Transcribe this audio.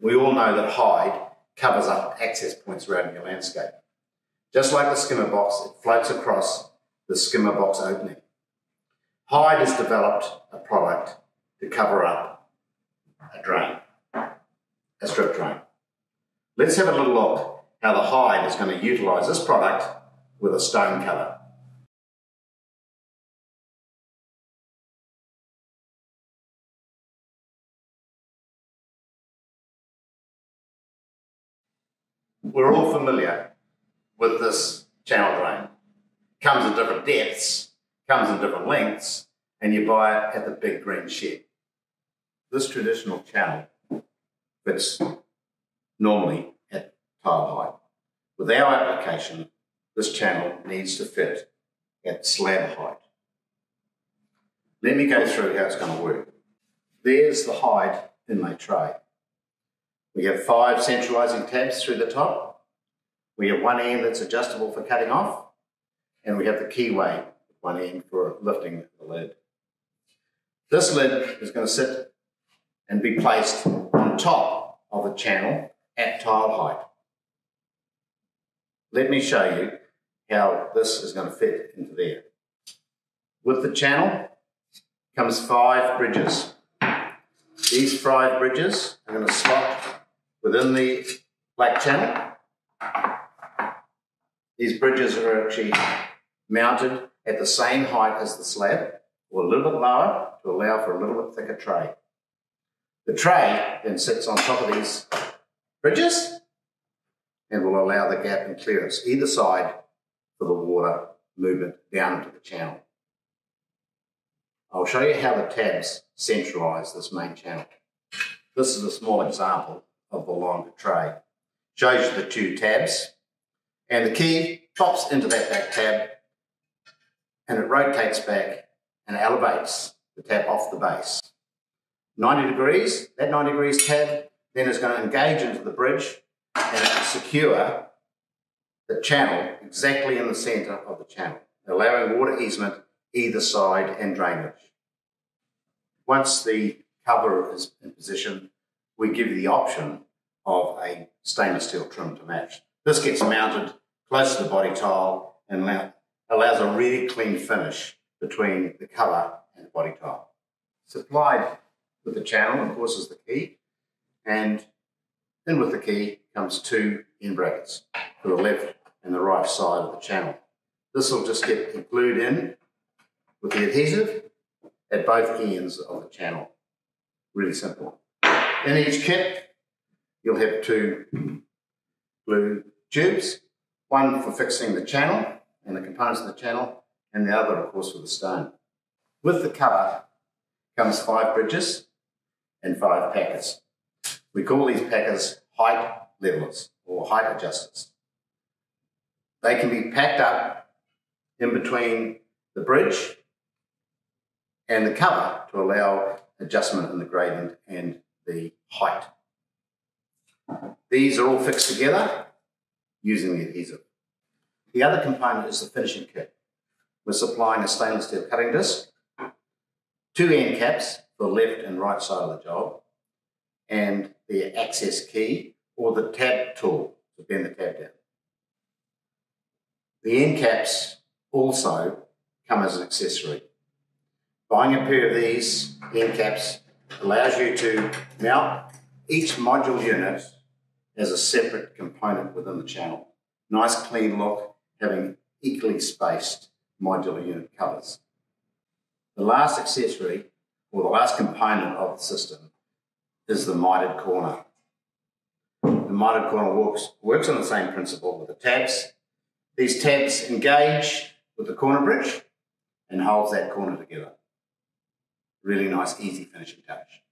We all know that hide covers up access points around your landscape. Just like the skimmer box, it floats across the skimmer box opening. Hide has developed a product to cover up a drain, a strip drain. Let's have a little look how the hide is going to utilise this product with a stone cover. We're all familiar with this channel drain. Comes in different depths, comes in different lengths, and you buy it at the big green shed. This traditional channel fits normally at tile height. With our application, this channel needs to fit at slab height. Let me go through how it's going to work. There's the hide inlay tray. We have five centralizing tabs through the top. We have one end that's adjustable for cutting off, and we have the keyway, one end for lifting the lid. This lid is going to sit and be placed on top of the channel at tile height. Let me show you how this is going to fit into there. With the channel comes five bridges. These five bridges are going to slot within the black channel. These bridges are actually mounted at the same height as the slab, or a little bit lower to allow for a little bit thicker tray. The tray then sits on top of these bridges and will allow the gap and clearance either side for the water movement down into the channel. I'll show you how the tabs centralise this main channel. This is a small example of the longer tray. Shows you the two tabs, and the key pops into that back tab, and it rotates back and elevates the tab off the base. 90 degrees, that 90 degrees tab then is going to engage into the bridge and secure the channel exactly in the centre of the channel, allowing water easement either side and drainage. Once the cover is in position, we give you the option of a stainless steel trim to match. This gets mounted close to the body tile and allows a really clean finish between the cover and the body tile. Supplied with the channel, of course, is the key, and in with the key comes two end brackets for the left and the right side of the channel. This will just get glued in with the adhesive at both ends of the channel. Really simple. In each kit, you'll have two blue tubes, one for fixing the channel and the components of the channel, and the other, of course, for the stone. With the cover comes five bridges and five packers. We call these packers height levelers or height adjusters. They can be packed up in between the bridge and the cover to allow adjustment in the gradient and the height. These are all fixed together using the adhesive. The other component is the finishing kit. We're supplying a stainless steel cutting disc, two end caps for the left and right side of the job, and the access key or the tab tool to bend the tab down. The end caps also come as an accessory. Buying a pair of these end caps allows you to mount each module unit as a separate component within the channel. Nice clean look, having equally spaced modular unit covers. The last accessory, or the last component of the system, is the mitered corner. The mitered corner works, works on the same principle with the tabs. These tabs engage with the corner bridge and holds that corner together. Really nice, easy finishing touch.